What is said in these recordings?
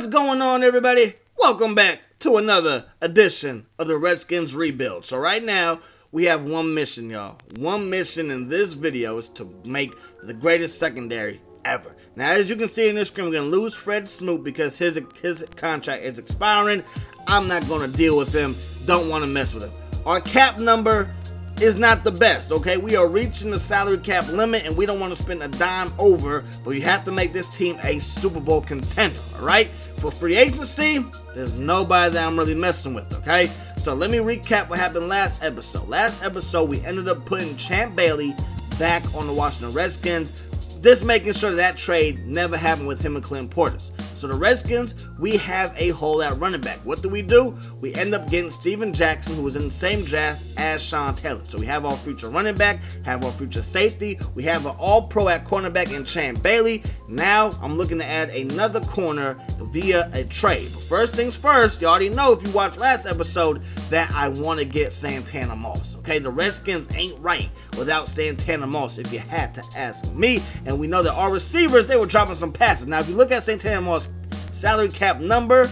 What's going on, everybody? Welcome back to another edition of the Redskins Rebuild. So, right now, we have one mission, y'all. One mission in this video is to make the greatest secondary ever. Now, as you can see in this screen, we're going to lose Fred Smoot because his, his contract is expiring. I'm not going to deal with him. Don't want to mess with him. Our cap number is not the best, okay? We are reaching the salary cap limit and we don't want to spend a dime over, but we have to make this team a Super Bowl contender, all right? For free agency, there's nobody that I'm really messing with, okay? So let me recap what happened last episode. Last episode, we ended up putting Champ Bailey back on the Washington Redskins, just making sure that, that trade never happened with him and Clint Portis. So the Redskins, we have a hole at running back. What do we do? We end up getting Steven Jackson, who was in the same draft as Sean Taylor. So we have our future running back, have our future safety. We have an all-pro at cornerback in Champ Bailey. Now I'm looking to add another corner via a trade. But first things first, you already know if you watched last episode that I want to get Santana Moss. Okay, the Redskins ain't right without Santana Moss, if you had to ask me. And we know that our receivers, they were dropping some passes. Now, if you look at Santana Moss' salary cap number,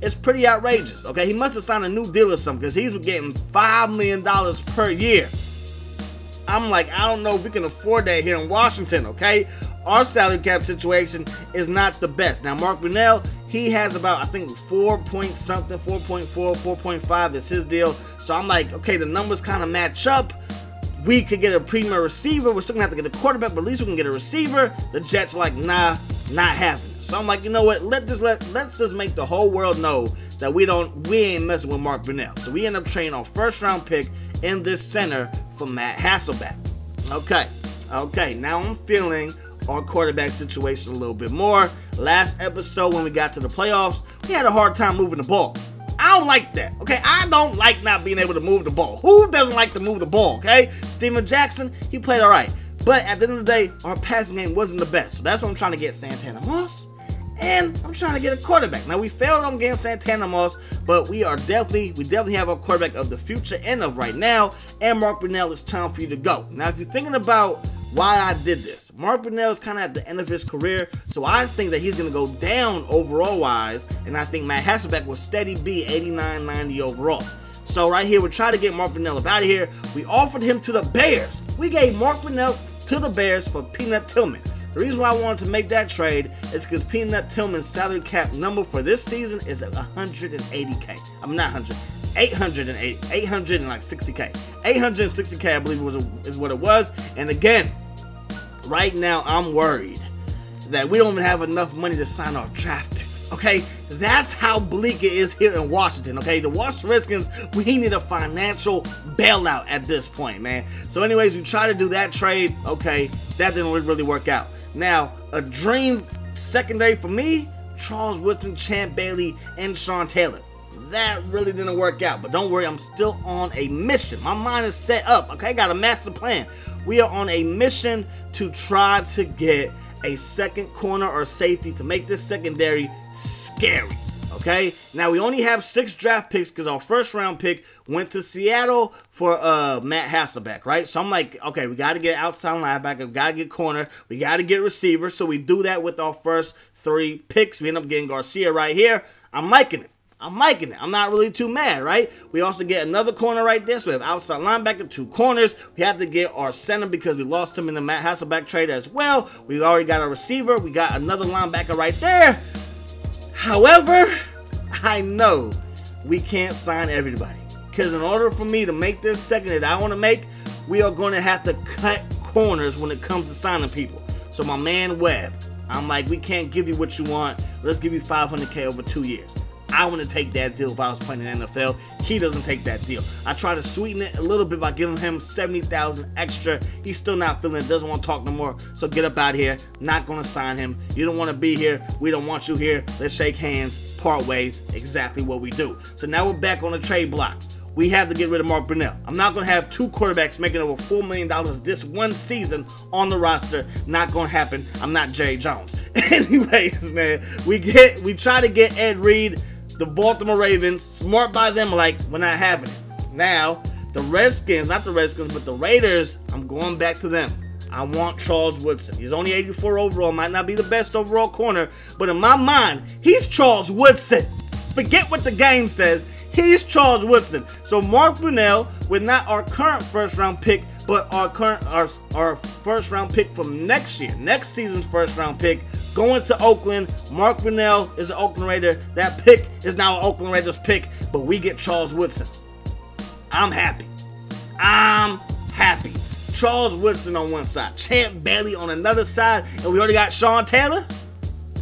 it's pretty outrageous. Okay, he must have signed a new deal or something because he's getting $5 million per year. I'm like, I don't know if we can afford that here in Washington, okay? Our salary cap situation is not the best. Now, Mark Brunell, he has about, I think, 4 point something, 4.4, 4.5 is his deal. So I'm like, okay, the numbers kind of match up. We could get a premier receiver. We're still gonna have to get a quarterback, but at least we can get a receiver. The Jets like, nah, not it. So I'm like, you know what? Let just let let's just make the whole world know that we don't we ain't messing with Mark Brunell. So we end up trading our first round pick in this center for Matt Hasselbeck. Okay, okay. Now I'm feeling our quarterback situation a little bit more. Last episode when we got to the playoffs, we had a hard time moving the ball. I don't like that. Okay, I don't like not being able to move the ball. Who doesn't like to move the ball? Okay, Steven Jackson, he played all right. But at the end of the day, our passing game wasn't the best. So that's what I'm trying to get Santana Moss. And I'm trying to get a quarterback. Now we failed on getting Santana Moss, but we are definitely, we definitely have a quarterback of the future and of right now. And Mark Brunell, it's time for you to go. Now, if you're thinking about why I did this. Mark Brunell is kind of at the end of his career, so I think that he's going to go down overall wise, and I think Matt Hasselbeck will steady be 89 90 overall. So, right here, we're trying to get Mark Brunell out of here. We offered him to the Bears. We gave Mark Brunell to the Bears for Peanut Tillman. The reason why I wanted to make that trade is because Peanut Tillman's salary cap number for this season is at 180k. I'm not 100. 880, 860k, 860k, I believe was is what it was. And again, right now I'm worried that we don't even have enough money to sign our draft picks. Okay, that's how bleak it is here in Washington. Okay, the Washington Redskins, we need a financial bailout at this point, man. So, anyways, we try to do that trade. Okay, that didn't really work out. Now, a dream secondary for me: Charles Woodson, Champ Bailey, and Sean Taylor that really didn't work out. But don't worry, I'm still on a mission. My mind is set up. Okay, got a master plan. We are on a mission to try to get a second corner or safety to make this secondary scary. Okay, now we only have six draft picks because our first round pick went to Seattle for uh Matt Hasselbeck, right? So I'm like, okay, we got to get outside linebacker, we got to get corner, we got to get receiver. So we do that with our first three picks. We end up getting Garcia right here. I'm liking it. I'm liking it. I'm not really too mad, right? We also get another corner right there. So we have outside linebacker, two corners. We have to get our center because we lost him in the Matt Hasselbeck trade as well. We already got a receiver. We got another linebacker right there. However, I know we can't sign everybody. Because in order for me to make this second that I want to make, we are going to have to cut corners when it comes to signing people. So my man Webb, I'm like, we can't give you what you want. Let's give you 500K over two years. I want to take that deal if I was playing in the NFL. He doesn't take that deal. I try to sweeten it a little bit by giving him 70,000 extra. He's still not feeling it, doesn't want to talk no more. So get up out here. Not going to sign him. You don't want to be here. We don't want you here. Let's shake hands, part ways. Exactly what we do. So now we're back on the trade block we have to get rid of Mark Brunell. I'm not going to have two quarterbacks making over $4 million this one season on the roster. Not going to happen. I'm not Jerry Jones. Anyways, man, we get we try to get Ed Reed the Baltimore Ravens, smart by them, like, we're not having it. Now, the Redskins, not the Redskins, but the Raiders, I'm going back to them. I want Charles Woodson. He's only 84 overall, might not be the best overall corner, but in my mind, he's Charles Woodson. Forget what the game says. He's Charles Woodson. So Mark Brunell, with not our current first round pick, but our current our, our first round pick from next year, next season's first round pick, going to Oakland. Mark Brunell is an Oakland Raider. That pick is now an Oakland Raiders pick, but we get Charles Woodson. I'm happy. I'm happy. Charles Woodson on one side, Champ Bailey on another side, and we already got Sean Taylor.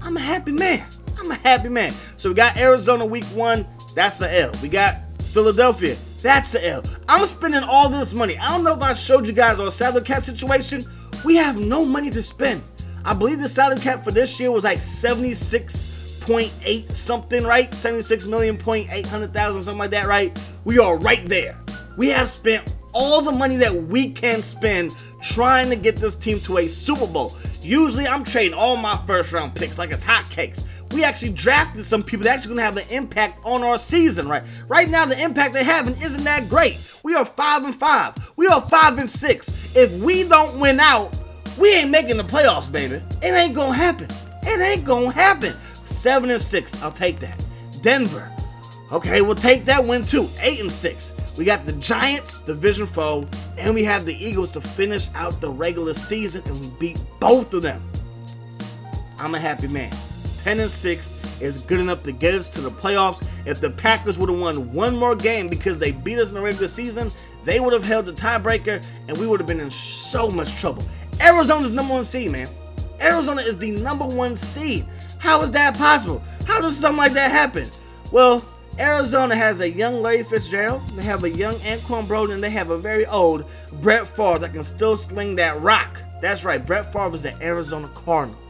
I'm a happy man. I'm a happy man. So we got Arizona week one. That's the L. We got Philadelphia. That's the L. I'm spending all this money. I don't know if I showed you guys our salary cap situation. We have no money to spend. I believe the salary cap for this year was like 76.8 something, right? 76 million point eight hundred thousand, something like that, right? We are right there. We have spent all the money that we can spend trying to get this team to a Super Bowl. Usually I'm trading all my first round picks like it's hotcakes. We actually drafted some people that actually gonna have an impact on our season, right? Right now, the impact they're having isn't that great. We are five and five. We are five and six. If we don't win out, we ain't making the playoffs, baby. It ain't gonna happen. It ain't gonna happen. Seven and six, I'll take that. Denver, okay, we'll take that win too. Eight and six. We got the Giants, division foe, and we have the Eagles to finish out the regular season, and we beat both of them. I'm a happy man. 10 and 6 is good enough to get us to the playoffs. If the Packers would have won one more game because they beat us in the regular season, they would have held the tiebreaker and we would have been in so much trouble. Arizona's number one seed, man. Arizona is the number one seed. How is that possible? How does something like that happen? Well, Arizona has a young Larry Fitzgerald, they have a young Anquan Boldin, and they have a very old Brett Favre that can still sling that rock. That's right, Brett Favre is an Arizona Cardinal.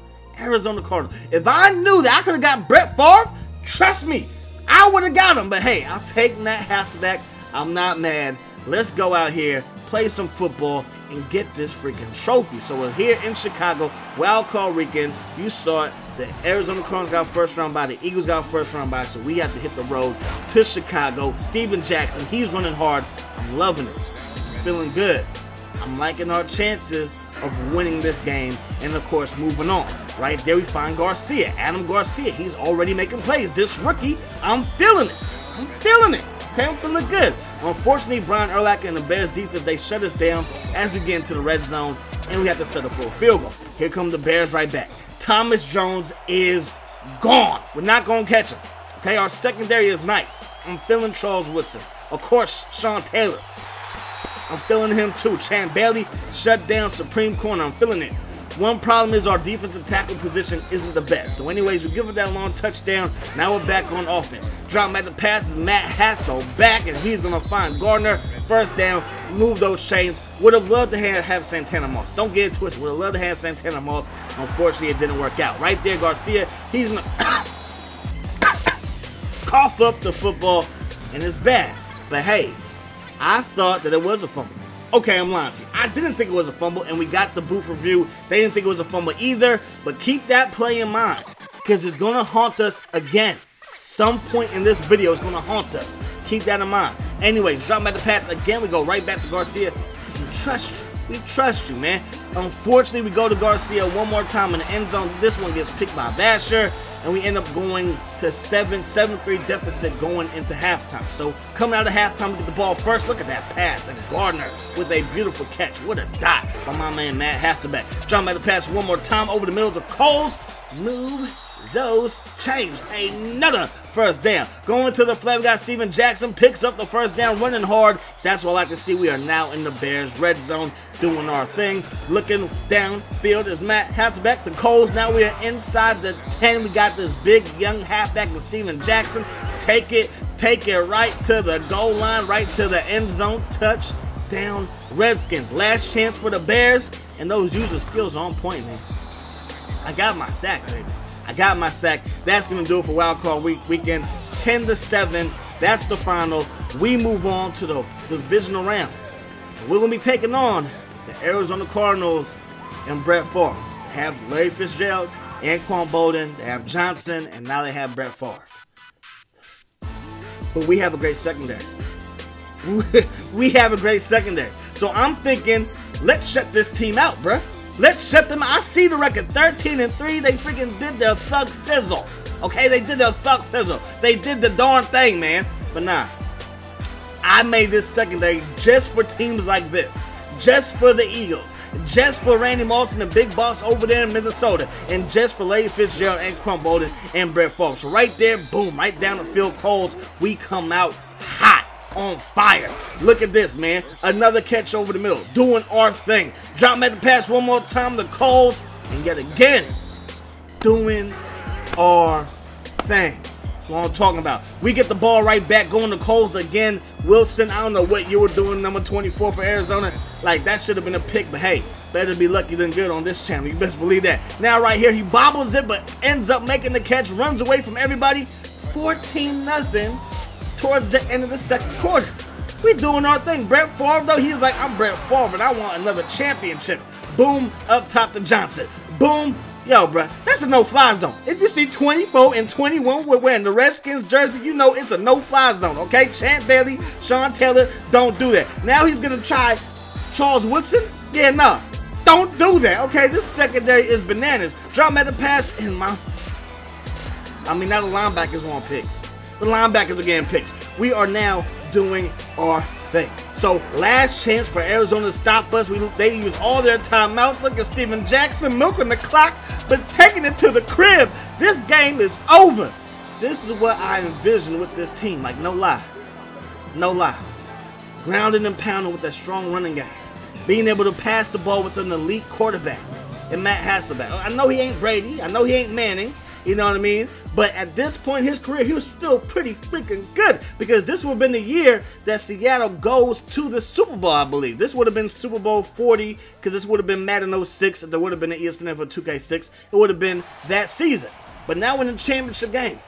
Arizona Cardinals. If I knew that I could have got Brett Favre, trust me, I would have got him. But hey, I'll take Matt Hasselbeck. I'm not mad. Let's go out here, play some football, and get this freaking trophy. So we're here in Chicago, wild card weekend. You saw it. The Arizona Cardinals got first round bye. The Eagles got first round bye. So we have to hit the road to Chicago. Steven Jackson, he's running hard. I'm loving it. I'm feeling good. I'm liking our chances of winning this game and of course moving on. Right there we find Garcia, Adam Garcia. He's already making plays. This rookie, I'm feeling it. I'm feeling it. Okay, I'm feeling good. Unfortunately, Brian Urlacher and the Bears defense, they shut us down as we get into the red zone and we have to settle for a field goal. Here come the Bears right back. Thomas Jones is gone. We're not going to catch him. Okay, our secondary is nice. I'm feeling Charles Woodson. Of course, Sean Taylor. I'm feeling him too. Champ Bailey shut down Supreme Corner. I'm feeling it. One problem is our defensive tackle position isn't the best. So anyways, we give it that long touchdown. Now we're back on offense. Drop back the passes. Matt Hassel back, and he's going to find Gardner. First down. Move those chains. Would have loved to have, have Santana Moss. Don't get it twisted. Would have loved to have Santana Moss. Unfortunately, it didn't work out. Right there, Garcia. He's going to cough up the football, and it's bad. But hey, I thought that it was a fumble. Okay, I'm lying to you. I didn't think it was a fumble, and we got the booth review. They didn't think it was a fumble either, but keep that play in mind because it's going to haunt us again. Some point in this video is going to haunt us. Keep that in mind. Anyways, drop back the pass again. We go right back to Garcia. We trust you. We trust you, man. Unfortunately, we go to Garcia one more time in the end zone. This one gets picked by Vasher and we end up going to 7 7-3 deficit going into halftime. So coming out of halftime, we get the ball first. Look at that pass, and Gardner with a beautiful catch. What a dot by my man Matt Hasselbeck. John by the pass one more time over the middle to Coles. Move those change. Another first down. Going to the flat, we got Steven Jackson picks up the first down, running hard. That's what I can see. We are now in the Bears red zone doing our thing. Looking downfield is Matt Hasselbeck to Coles. Now we are inside the 10. We got this big young halfback with Steven Jackson. Take it, take it right to the goal line, right to the end zone. Touchdown Redskins. Last chance for the Bears, and those user skills on point, man. I got my sack, baby. I got my sack. That's going to do it for Wild Card Week weekend. 10 to 7. That's the final. We move on to the divisional round. We're going to be taking on the Arizona Cardinals and Brett Favre. They have Larry Fitzgerald, Anquan Boldin, they have Johnson, and now they have Brett Favre. But we have a great secondary. we have a great secondary. So I'm thinking Let's shut this team out, bruh. Let's shut them. I see the record 13 and 3. They freaking did their thug fizzle. Okay, they did their thug fizzle. They did the darn thing, man. But nah. I made this secondary just for teams like this. Just for the Eagles. Just for Randy Moss and the big boss over there in Minnesota. And just for Larry Fitzgerald and Crump Boldin and Brett. So right there, boom, right down the field, Coles, we come out on fire. Look at this, man. Another catch over the middle. Doing our thing. Drop at the pass one more time The Coles. And yet again, doing our thing. That's what I'm talking about. We get the ball right back going to Coles again. Wilson, I don't know what you were doing, number 24 for Arizona. Like, that should have been a pick, but hey, better be lucky than good on this channel. You best believe that. Now, right here, he bobbles it, but ends up making the catch, runs away from everybody. 14 nothing towards the end of the second quarter. We doing our thing. Brett Favre, though, he's like, I'm Brett Favre, and I want another championship. Boom, up top to Johnson. Boom, Yo, bro, that's a no-fly zone. If you see 24 and 21 we're wearing the Redskins jersey, you know it's a no-fly zone, okay? Champ Bailey, Sean Taylor, don't do that. Now he's going to try Charles Woodson? Yeah, nah. Don't do that, okay? This secondary is bananas. Drop at the pass, and my... I mean, now the linebackers want picks. The linebackers are getting picks. We are now doing our thing. So last chance for Arizona to stop us. We, they use all their timeouts. Look at Steven Jackson milking the clock, but taking it to the crib. This game is over. This is what I envision with this team. Like, no lie. No lie. Grounding and pounding with that strong running game. Being able to pass the ball with an elite quarterback and Matt Hasselbeck. I know he ain't Brady. I know he ain't Manning. You know what I mean? But at this point in his career, he was still pretty freaking good because this would have been the year that Seattle goes to the Super Bowl, I believe. This would have been Super Bowl 40 because this would have been Madden 06. There would have been an ESPN for 2K6. It would have been that season. But now we're in the championship game.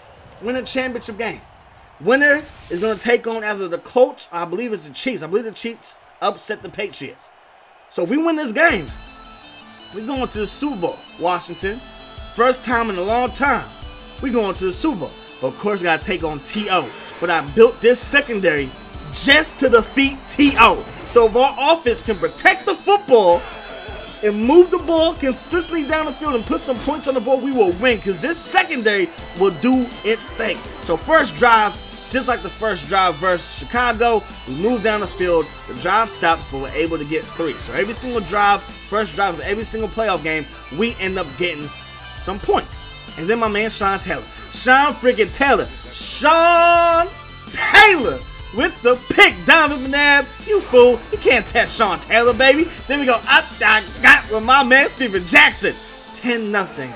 The championship game. Winner is going to take on either the Colts, I believe it's the Chiefs. I believe the Chiefs upset the Patriots. So if we win this game, we're going to the Super Bowl, Washington. First time in a long time. We going to the Super Bowl. Of course, got to take on T.O. But I built this secondary just to defeat T.O. So if our offense can protect the football and move the ball consistently down the field and put some points on the board, we will win because this secondary will do its thing. So first drive, just like the first drive versus Chicago, we move down the field, the drive stops, but we're able to get three. So every single drive, first drive of every single playoff game, we end up getting some points. And then my man Sean Taylor. Sean freaking Taylor. Sean Taylor with the pick. Donovan McNabb, you fool. You can't test Sean Taylor, baby. Then we go up, I got with my man Steven Jackson. 10 nothing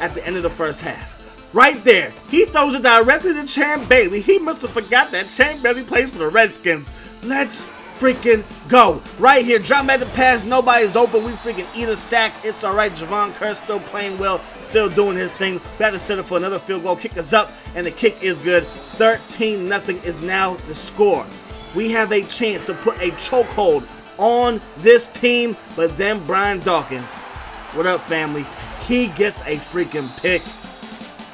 at the end of the first half. Right there. He throws it directly to Champ Bailey. He must have forgot that Champ Bailey plays for the Redskins. Let's freaking go. Right here, drop back the pass. Nobody's open. We freaking eat a sack. It's all right. Jevon Kearse still playing well, still doing his thing. Had to up for another field goal. Kick us up, and the kick is good. 13 nothing is now the score. We have a chance to put a chokehold on this team, but then Brian Dawkins, what up, family? He gets a freaking pick,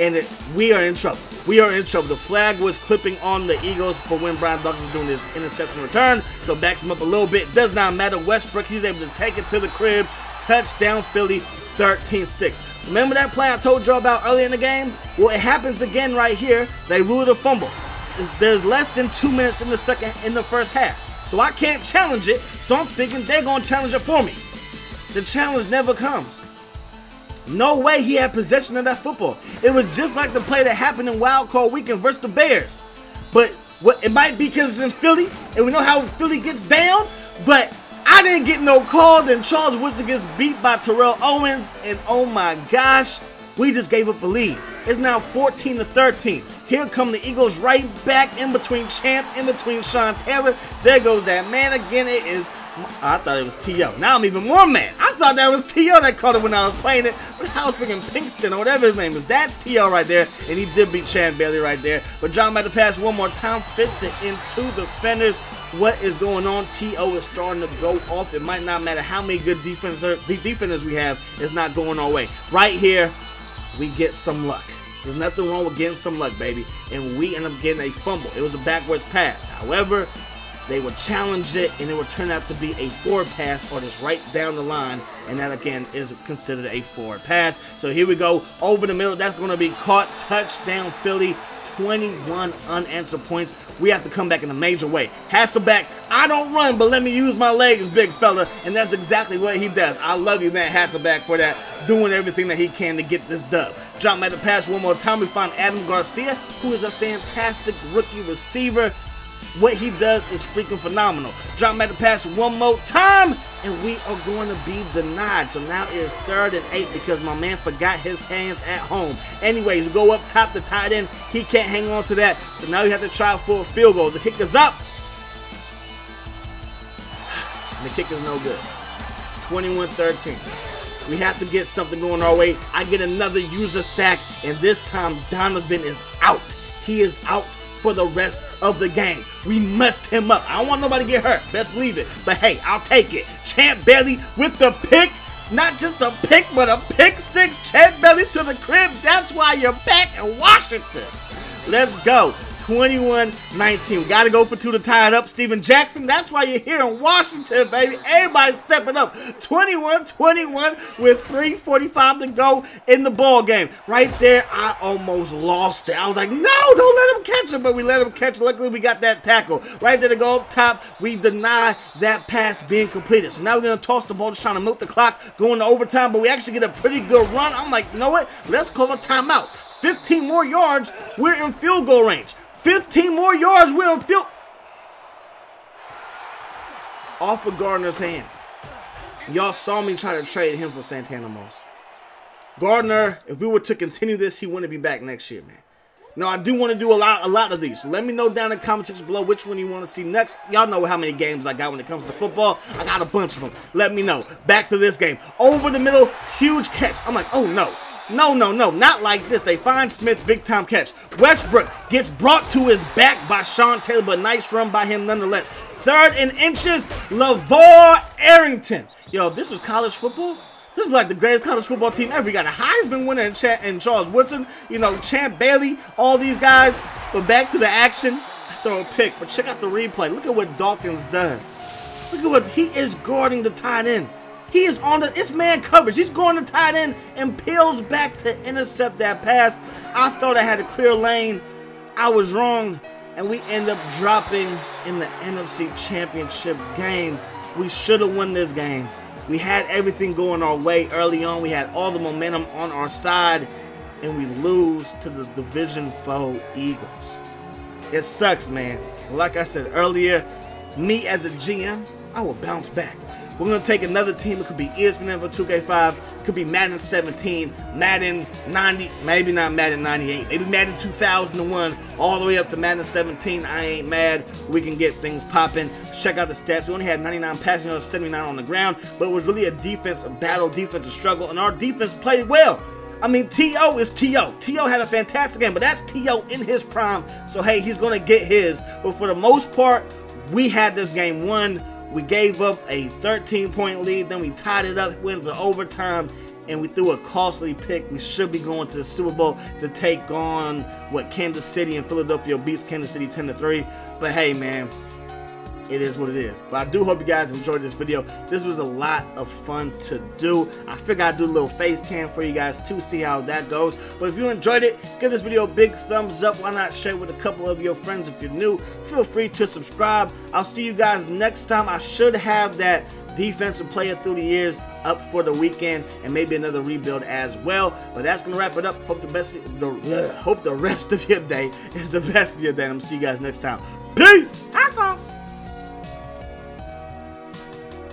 and it, we are in trouble we are in trouble. The flag was clipping on the Eagles for when Brian Dawkins was doing his interception return, so backs him up a little bit. Does not matter. Westbrook, he's able to take it to the crib. Touchdown Philly, 13-6. Remember that play I told you about earlier in the game? Well, it happens again right here. They ruled a fumble. There's less than two minutes in the second, in the first half. So I can't challenge it, so I'm thinking they're to challenge it for me. The challenge never comes. No way he had possession of that football. It was just like the play that happened in Wild Card Weekend versus the Bears. But what it might be because it's in Philly, and we know how Philly gets down. But I didn't get no call. Then Charles Woodson gets beat by Terrell Owens, and oh my gosh, we just gave up a lead. It's now 14 to 13. Here come the Eagles right back in between Champ, in between Sean Taylor. There goes that man again. It is I thought it was T.O. Now I'm even more mad. I thought that was T.O. that caught it when I was playing it. But I was freaking Pinkston or whatever his name is. That's T.O. right there. And he did beat Champ Bailey right there. But John about to pass one more time. Fits it into the fenders. What is going on? T.O. is starting to go off. It might not matter how many good defenders, defenders we have. It's not going our way. Right here, we get some luck. There's nothing wrong with getting some luck, baby. And we end up getting a fumble. It was a backwards pass. However, they would challenge it, and it would turn out to be a forward pass or just right down the line, and that again is considered a forward pass. So here we go over the middle. That's going to be caught touchdown Philly. 21 unanswered points. We have to come back in a major way. Hasselbeck, I don't run, but let me use my legs, big fella. And that's exactly what he does. I love you, man, Hasselbeck, for that. Doing everything that he can to get this dub. Drop at the pass one more time. We find Adam Garcia, who is a fantastic rookie receiver. What he does is freaking phenomenal. The pass one more time, and we are going to be denied. So now it is third and eight because my man forgot his hands at home. Anyways, go up top to tight end. He can't hang on to that. So now you have to try for a field goal. The kick is up. And the kick is no good. 21-13. We have to get something going our way. I get another user sack, and this time Donovan is out. He is out for the rest of the game. We messed him up. I don't want nobody to get hurt. Best believe it. But hey, I'll take it. Champ Bailey with the pick. Not just a pick, but a pick six. Champ Bailey to the crib. That's why you're back in Washington. Let's go. 21-19. We got to go for two to tie it up. Steven Jackson, that's why you're here in Washington, baby. Everybody's stepping up. 21-21 with 3.45 to go in the ball game. Right there, I almost lost it. I was like, no, don't let him catch it. But we let him catch it. Luckily, we got that tackle. Right there to go up top, we deny that pass being completed. So now we're going to toss the ball, just trying to milk the clock, going to overtime. But we actually get a pretty good run. I'm like, you know what? Let's call a timeout. 15 more yards, we're in field goal range. 15 more yards. On field. Off of Gardner's hands. Y'all saw me try to trade him for Santana Moss. Gardner, if we were to continue this, he wouldn't be back next year, man. Now I do want to do a lot, a lot of these. Let me know down in the comment section below which one you want to see next. Y'all know how many games I got when it comes to football. I got a bunch of them. Let me know. Back to this game. Over the middle, huge catch. I'm like, oh no. No, no, no, not like this. They find Smith, big time catch. Westbrook gets brought to his back by Sean Taylor, but nice run by him nonetheless. Third in inches, LaVar Arrington. Yo, this was college football. This was like the greatest college football team ever. You got a Heisman winner in, Ch in Charles Woodson, you know, Champ Bailey, all these guys. But back to the action. I throw a pick, but check out the replay. Look at what Dawkins does. Look at what he is guarding the tight end. He is on the, it's man coverage. He's going to tight end and peels back to intercept that pass. I thought I had a clear lane. I was wrong. And we end up dropping in the NFC Championship game. We should have won this game. We had everything going our way early on. We had all the momentum on our side. And we lose to the division foe Eagles. It sucks, man. Like I said earlier, me as a GM, I will bounce back. We're going to take another team. It could be ESPN for 2K5. It could be Madden 17, Madden 90, maybe not Madden 98, maybe Madden 2001, all the way up to Madden 17. I ain't mad. We can get things popping. Check out the stats. We only had 99 passing yards, 79 on the ground, but it was really a defense, a battle, defensive struggle, and our defense played well. I mean, T.O. is T.O. T.O. had a fantastic game, but that's T.O. in his prime. So, hey, he's going to get his. But for the most part, we had this game won. We gave up a 13 point lead, then we tied it up, went to overtime, and we threw a costly pick. We should be going to the Super Bowl to take on what Kansas City and Philadelphia beats Kansas City 10 to 3. But hey, man, it is what it is. But I do hope you guys enjoyed this video. This was a lot of fun to do. I figured I'd do a little face cam for you guys to see how that goes. But if you enjoyed it, give this video a big thumbs up. Why not share it with a couple of your friends if you're new? Feel free to subscribe. I'll see you guys next time. I should have that defensive player through the years up for the weekend and maybe another rebuild as well. But that's gonna wrap it up. Hope the best the hope the rest of your day is the best of your day. I'm gonna see you guys next time. Peace. Off.